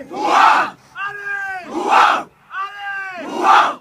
Ale! Uau! Ale! Uau! Ale!